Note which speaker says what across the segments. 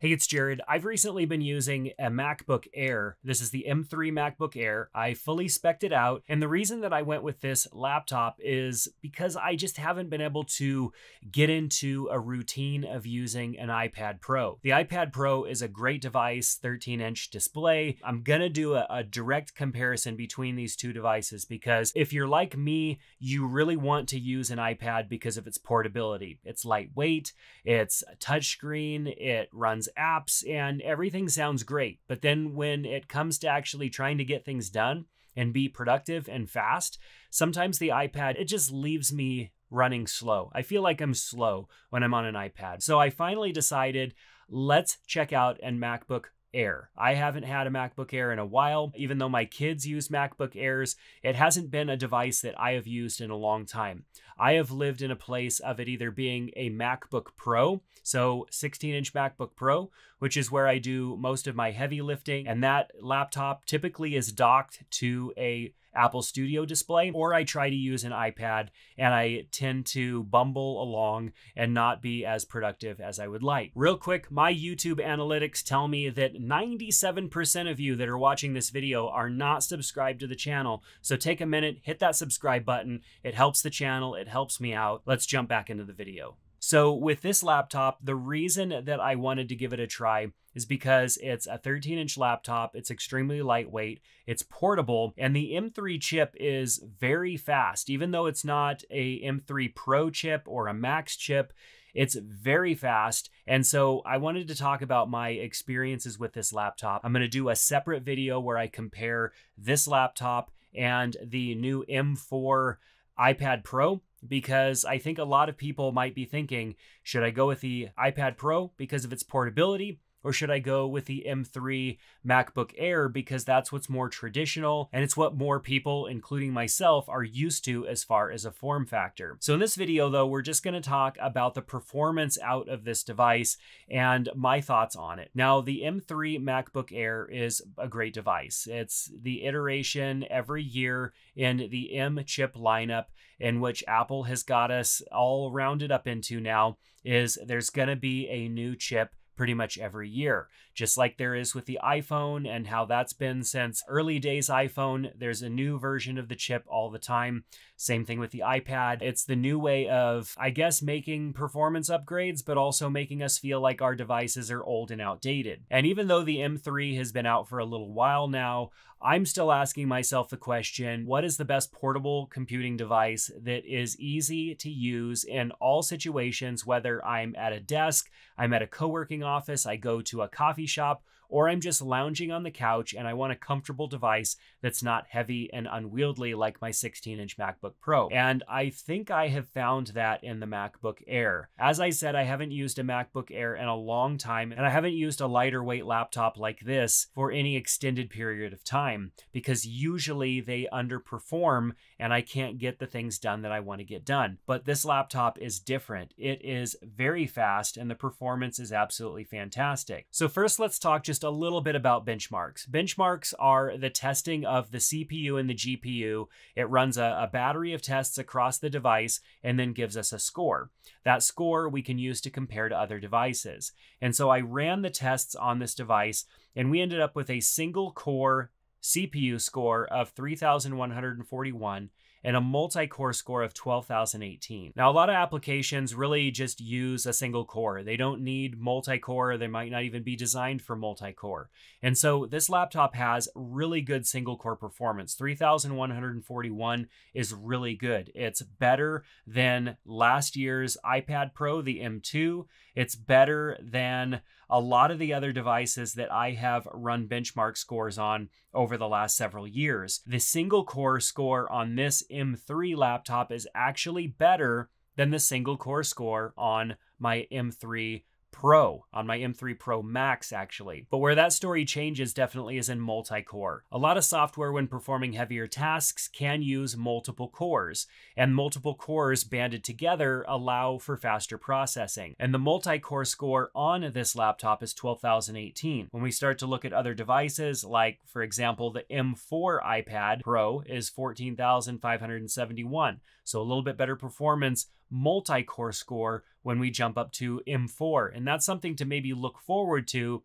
Speaker 1: Hey, it's Jerad. I've recently been using a MacBook Air. This is the M3 MacBook Air. I fully spec'd it out. And the reason that I went with this laptop is because I just haven't been able to get into a routine of using an iPad Pro. The iPad Pro is a great device, 13 inch display. I'm going to do a, a direct comparison between these two devices because if you're like me, you really want to use an iPad because of its portability. It's lightweight, it's a touchscreen, it runs apps and everything sounds great. But then when it comes to actually trying to get things done and be productive and fast, sometimes the iPad, it just leaves me running slow. I feel like I'm slow when I'm on an iPad. So I finally decided let's check out an MacBook Air. I haven't had a MacBook Air in a while. Even though my kids use MacBook Airs, it hasn't been a device that I have used in a long time. I have lived in a place of it either being a MacBook Pro, so 16 inch MacBook Pro, which is where I do most of my heavy lifting, and that laptop typically is docked to a Apple Studio display, or I try to use an iPad and I tend to bumble along and not be as productive as I would like. Real quick, my YouTube analytics tell me that 97% of you that are watching this video are not subscribed to the channel. So take a minute, hit that subscribe button. It helps the channel, it helps me out. Let's jump back into the video. So with this laptop, the reason that I wanted to give it a try is because it's a 13 inch laptop, it's extremely lightweight, it's portable, and the M3 chip is very fast. Even though it's not a M3 Pro chip or a Max chip, it's very fast. And so I wanted to talk about my experiences with this laptop. I'm going to do a separate video where I compare this laptop and the new M4 iPad Pro because I think a lot of people might be thinking, should I go with the iPad Pro because of its portability? Or should I go with the M3 MacBook Air because that's what's more traditional and it's what more people, including myself, are used to as far as a form factor? So, in this video, though, we're just going to talk about the performance out of this device and my thoughts on it. Now, the M3 MacBook Air is a great device. It's the iteration every year in the M chip lineup in which Apple has got us all rounded up into now is there's going to be a new chip pretty much every year. Just like there is with the iPhone and how that's been since early days iPhone, there's a new version of the chip all the time. Same thing with the iPad. It's the new way of, I guess, making performance upgrades, but also making us feel like our devices are old and outdated. And even though the M3 has been out for a little while now, I'm still asking myself the question what is the best portable computing device that is easy to use in all situations, whether I'm at a desk, I'm at a co working office, I go to a coffee shop, or I'm just lounging on the couch and I want a comfortable device that's not heavy and unwieldy like my 16 inch MacBook Pro. And I think I have found that in the MacBook Air. As I said, I haven't used a MacBook Air in a long time, and I haven't used a lighter weight laptop like this for any extended period of time because usually they underperform and I can't get the things done that I want to get done. But this laptop is different. It is very fast and the performance is absolutely fantastic. So, first, let's talk just just a little bit about benchmarks. Benchmarks are the testing of the CPU and the GPU. It runs a, a, battery of tests across the device and then gives us a score. That score we can use to compare to other devices. And so I ran the tests on this device and we ended up with a single core CPU score of 3,141 and a multi-core score of 12,018. Now, a lot of applications really just use a single core. They don't need multi-core. They might not even be designed for multi-core. And so this laptop has really good single core performance. 3,141 is really good. It's better than last year's iPad Pro, the M2. It's better than a lot of the other devices that I have run benchmark scores on over the last several years. The single core score on this M3 laptop is actually better than the single core score on my M3 Pro, on my M3 Pro Max, actually. But where that story changes definitely is in multi core. A lot of software, when performing heavier tasks, can use multiple cores, and multiple cores banded together allow for faster processing. And the multi core score on this laptop is 12,018. When we start to look at other devices, like, for example, the M4 iPad Pro is 14,571. So a little bit better performance, multi core score when we jump up to M4. And that's something to maybe look forward to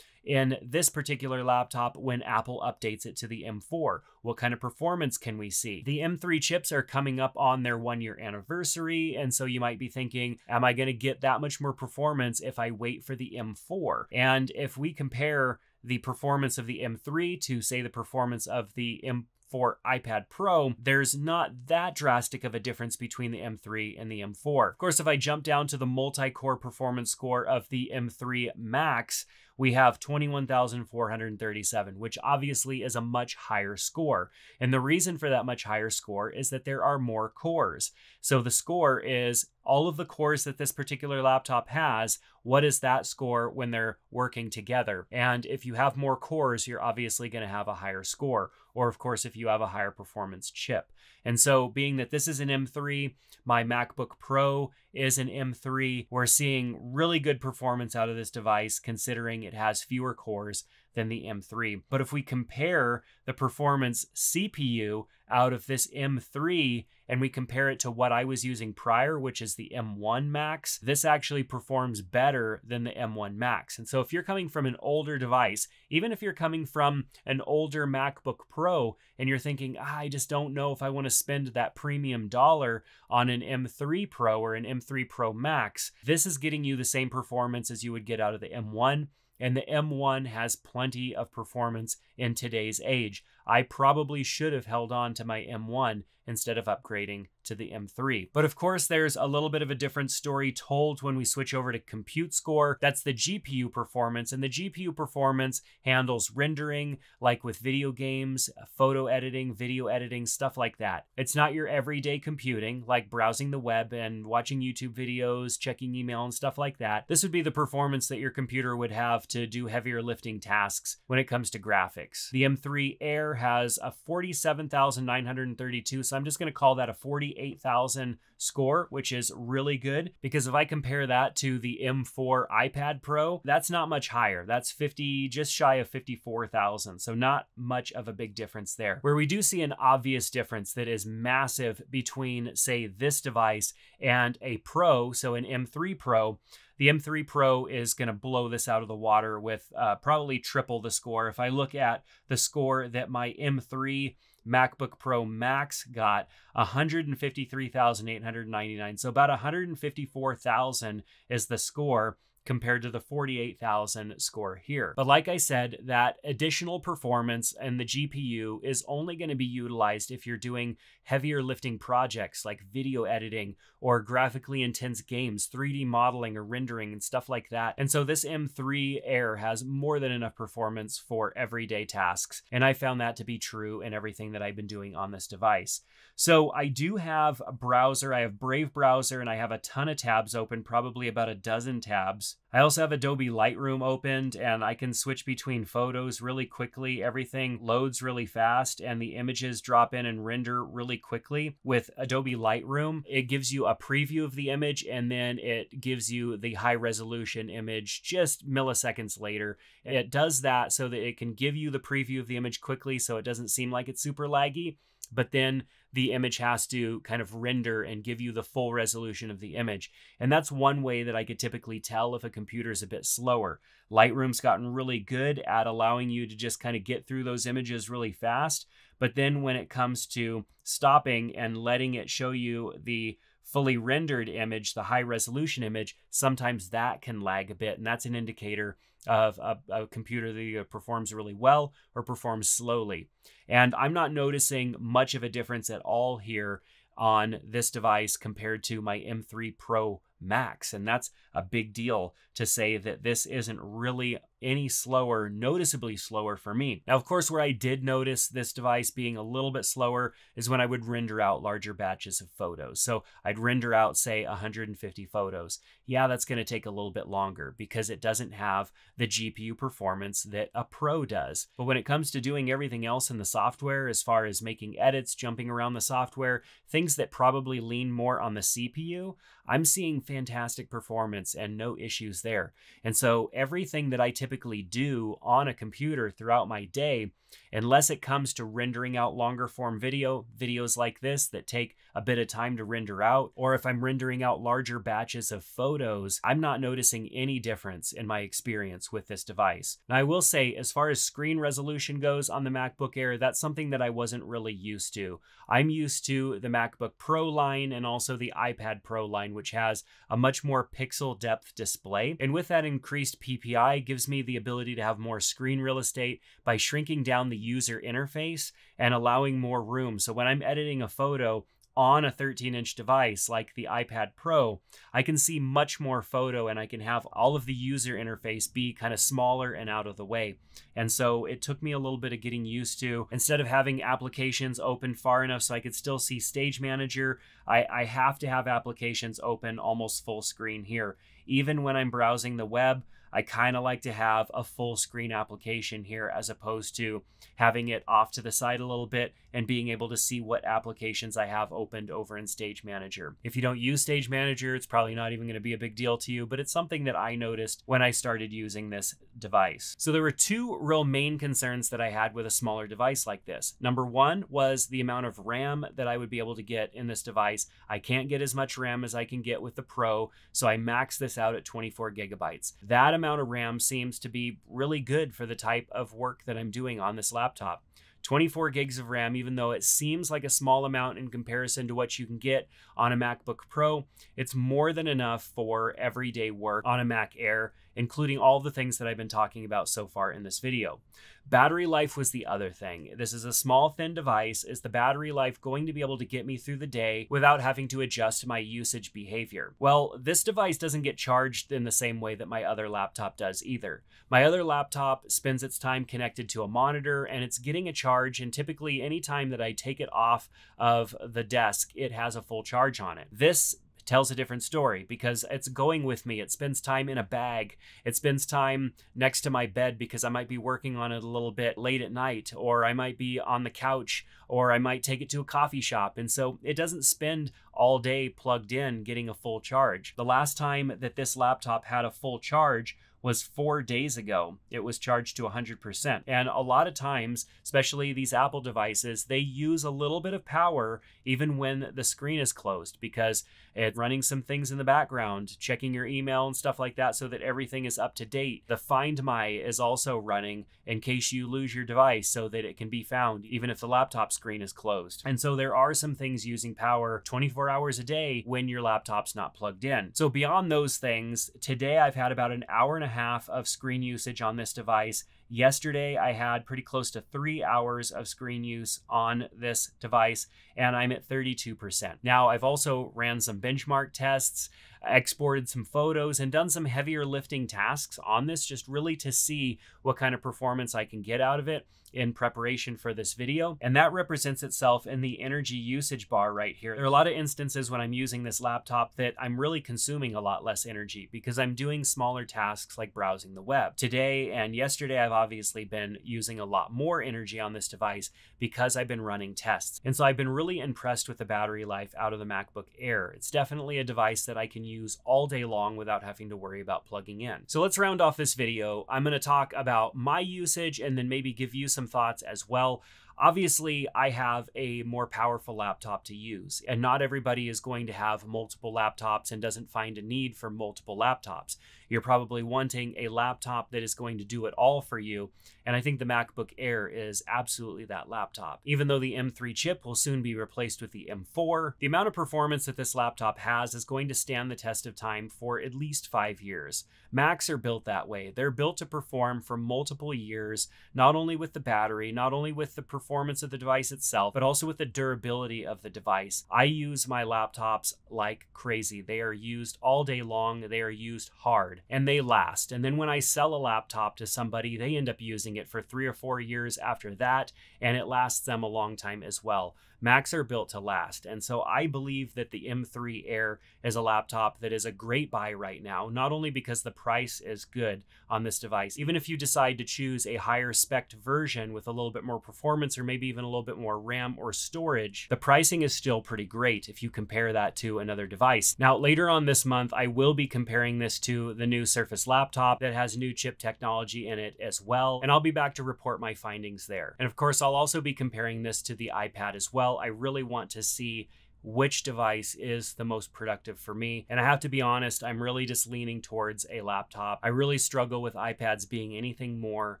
Speaker 1: in this particular laptop when Apple updates it to the M4? What kind of performance can we see? The M3 chips are coming up on their one year anniversary, and so you might be thinking, am I going to get that much more performance if I wait for the M4? And if we compare the performance of the M3 to, say, the performance of the M4 iPad Pro, there's not that drastic of a difference between the M3 and the M4. Of course, if I jump down to the multi-core performance score of the M3 Max, we have 21,437, which obviously is a much higher score. And the reason for that much higher score is that there are more cores. So the score is all of the cores that this particular laptop has, what is that score when they're working together? And if you have more cores, you're obviously going to have a higher score. Or, of course, if you have a higher performance chip. And so, being that this is an M3, my MacBook Pro is an M3, we're seeing really good performance out of this device considering it has fewer cores than the M3. But if we compare the performance CPU out of this M3 and we compare it to what I was using prior, which is the M1 Max, this actually performs better than the M1 Max. And so if you're coming from an older device, even if you're coming from an older MacBook Pro and you're thinking, ah, I just don't know if I want to spend that premium dollar on an M3 Pro or an M3 Pro Max, this is getting you the same performance as you would get out of the M1 and the M1 has plenty of performance in today's age. I probably should have held on to my M1 instead of upgrading to the M3. But of course, there's a little bit of a different story told when we switch over to compute score. That's the GPU performance, and the GPU performance handles rendering, like with video games, photo editing, video editing, stuff like that. It's not your everyday computing, like browsing the web and watching YouTube videos, checking email, and stuff like that. This would be the performance that your computer would have to do heavier lifting tasks when it comes to graphics. The M3 Air has a 47,932, so I'm just going to call that a 48,000 score, which is really good because if I compare that to the M4 iPad Pro, that's not much higher. That's 50, just shy of 54,000. So not much of a big difference there. Where we do see an obvious difference that is massive between, say, this device and a Pro, so an M3 Pro, the M3 Pro is going to blow this out of the water with uh, probably triple the score. If I look at the score that my M3 MacBook Pro Max got 153,899. So about 154,000 is the score compared to the 48,000 score here. But like I said, that additional performance and the GPU is only going to be utilized if you're doing heavier lifting projects like video editing or graphically intense games, 3D modeling or rendering and stuff like that. And so this M3 Air has more than enough performance for everyday tasks. And I found that to be true in everything that I've been doing on this device. So I do have a browser. I have Brave browser and I have a ton of tabs open, probably about a dozen tabs. I also have Adobe Lightroom opened and I can switch between photos really quickly. Everything loads really fast and the images drop in and render really quickly. With Adobe Lightroom, it gives you a preview of the image and then it gives you the high resolution image just milliseconds later. It does that so that it can give you the preview of the image quickly so it doesn't seem like it's super laggy but then the image has to kind of render and give you the full resolution of the image. And that's one way that I could typically tell if a computer is a bit slower. Lightroom's gotten really good at allowing you to just kind of get through those images really fast. But then when it comes to stopping and letting it show you the fully rendered image, the high resolution image, sometimes that can lag a bit. And that's an indicator of a, a, computer that either performs really well or performs slowly. And I'm not noticing much of a difference at all here on this device compared to my M3 Pro Max. And that's a big deal to say that this isn't really any slower, noticeably slower for me. Now, of course, where I did notice this device being a little bit slower is when I would render out larger batches of photos. So I'd render out, say, 150 photos. Yeah, that's going to take a little bit longer because it doesn't have the GPU performance that a Pro does. But when it comes to doing everything else in the software, as far as making edits, jumping around the software, things that probably lean more on the CPU, I'm seeing fantastic performance and no issues there. And so everything that I typically do on a computer throughout my day Unless it comes to rendering out longer form video, videos like this that take a bit of time to render out, or if I'm rendering out larger batches of photos, I'm not noticing any difference in my experience with this device. Now, I will say, as far as screen resolution goes on the MacBook Air, that's something that I wasn't really used to. I'm used to the MacBook Pro line and also the iPad Pro line, which has a much more pixel depth display. And with that increased PPI, gives me the ability to have more screen real estate by shrinking down down the user interface and allowing more room. So when I'm editing a photo, on a 13 inch device like the iPad Pro, I can see much more photo and I can have all of the user interface be kind of smaller and out of the way. And so it took me a little bit of getting used to. Instead of having applications open far enough so I could still see Stage Manager, I, I have to have applications open almost full screen here. Even when I'm browsing the web, I kind of like to have a full screen application here as opposed to having it off to the side a little bit and being able to see what applications I have opened over in Stage Manager. If you don't use Stage Manager, it's probably not even going to be a big deal to you, but it's something that I noticed when I started using this device. So there were two real main concerns that I had with a smaller device like this. Number one was the amount of RAM that I would be able to get in this device. I can't get as much RAM as I can get with the Pro, so I maxed this out at 24 gigabytes. That amount of RAM seems to be really good for the type of work that I'm doing on this laptop. 24 gigs of RAM, even though it seems like a small amount in comparison to what you can get on a MacBook Pro, it's more than enough for everyday work on a Mac Air, including all the things that I've been talking about so far in this video. Battery life was the other thing. This is a small, thin device. Is the battery life going to be able to get me through the day without having to adjust my usage behavior? Well, this device doesn't get charged in the same way that my other laptop does either. My other laptop spends its time connected to a monitor and it's getting a charge, and typically, anytime that I take it off of the desk, it has a full charge on it. This tells a different story because it's going with me. It spends time in a bag. It spends time next to my bed because I might be working on it a little bit late at night, or I might be on the couch, or I might take it to a coffee shop. And so it doesn't spend all day plugged in getting a full charge. The last time that this laptop had a full charge was four days ago. It was charged to 100%. And a lot of times, especially these Apple devices, they use a little bit of power even when the screen is closed because it's running some things in the background, checking your email and stuff like that so that everything is up to date. The Find My is also running in case you lose your device so that it can be found even if the laptop screen is closed. And so there are some things using power 24 hours a day when your laptop's not plugged in. So beyond those things, today I've had about an hour and a half of screen usage on this device. Yesterday, I had pretty close to three hours of screen use on this device, and I'm at 32%. Now, I've also ran some benchmark tests, exported some photos, and done some heavier lifting tasks on this just really to see what kind of performance I can get out of it in preparation for this video. And that represents itself in the energy usage bar right here. There are a lot of instances when I'm using this laptop that I'm really consuming a lot less energy because I'm doing smaller tasks like browsing the web. Today and yesterday, I've obviously been using a lot more energy on this device because I've been running tests. And so I've been really impressed with the battery life out of the MacBook Air. It's definitely a device that I can use all day long without having to worry about plugging in. So let's round off this video. I'm going to talk about my usage and then maybe give you some thoughts as well. Obviously, I have a more powerful laptop to use, and not everybody is going to have multiple laptops and doesn't find a need for multiple laptops. You're probably wanting a laptop that is going to do it all for you, and I think the MacBook Air is absolutely that laptop. Even though the M3 chip will soon be replaced with the M4, the amount of performance that this laptop has is going to stand the test of time for at least five years. Macs are built that way. They're built to perform for multiple years, not only with the battery, not only with the performance of the device itself, but also with the durability of the device. I use my laptops like crazy. They are used all day long, they are used hard, and they last. And then when I sell a laptop to somebody, they end up using it for three or four years after that, and it lasts them a long time as well. Macs are built to last. And so I believe that the M3 Air is a laptop that is a great buy right now, not only because the price is good on this device, even if you decide to choose a higher spec version with a little bit more performance or maybe even a little bit more RAM or storage, the pricing is still pretty great if you compare that to another device. Now, later on this month, I will be comparing this to the new Surface laptop that has new chip technology in it as well, and I'll be back to report my findings there. And of course, I'll also be comparing this to the iPad as well. I really want to see which device is the most productive for me. And I have to be honest, I'm really just leaning towards a laptop. I really struggle with iPads being anything more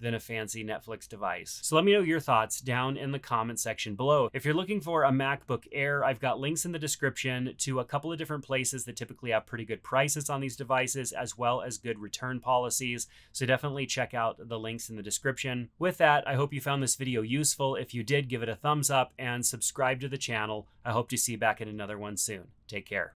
Speaker 1: than a fancy Netflix device. So let me know your thoughts down in the comment section below. If you're looking for a MacBook Air, I've got links in the description to a couple of different places that typically have pretty good prices on these devices, as well as good return policies. So definitely check out the links in the description. With that, I hope you found this video useful. If you did, give it a thumbs up and subscribe to the channel. I hope to see back in another one soon. Take care.